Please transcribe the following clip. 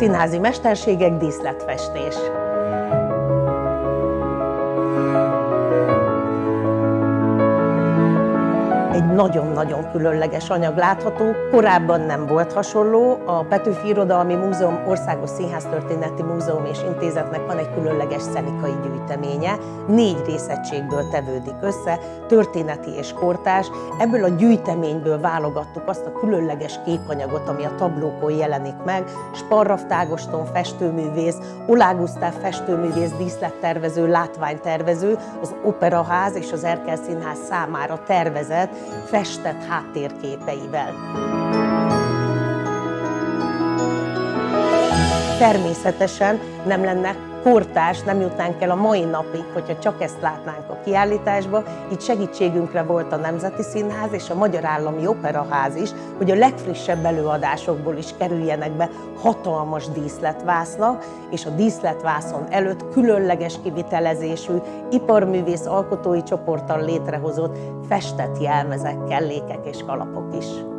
Színházi mesterségek, díszletfestés. Egy nagyon-nagyon különleges anyag látható. Korábban nem volt hasonló. A Petőfi Irodalmi Múzeum, Országos Színháztörténeti Múzeum és Intézetnek van egy különleges szenikai gyűjteménye. Négy részegységből tevődik össze, történeti és kortás. Ebből a gyűjteményből válogattuk azt a különleges képanyagot, ami a tablókon jelenik meg. Sparraf Tágoston festőművész, Olá Gusztáv festőművész, díszlettervező, látványtervező, az Operaház és az Erkel Színház számára tervezett festett háttérképeivel. Természetesen nem lenne kortárs, nem jutnánk el a mai napig, hogyha csak ezt látnánk a kiállításba. Itt segítségünkre volt a Nemzeti Színház és a Magyar Állami Operaház is, hogy a legfrissebb előadásokból is kerüljenek be hatalmas díszletvásznak, és a díszletvászon előtt különleges kivitelezésű, iparművész alkotói csoporttal létrehozott festett jelmezek, kellékek és kalapok is.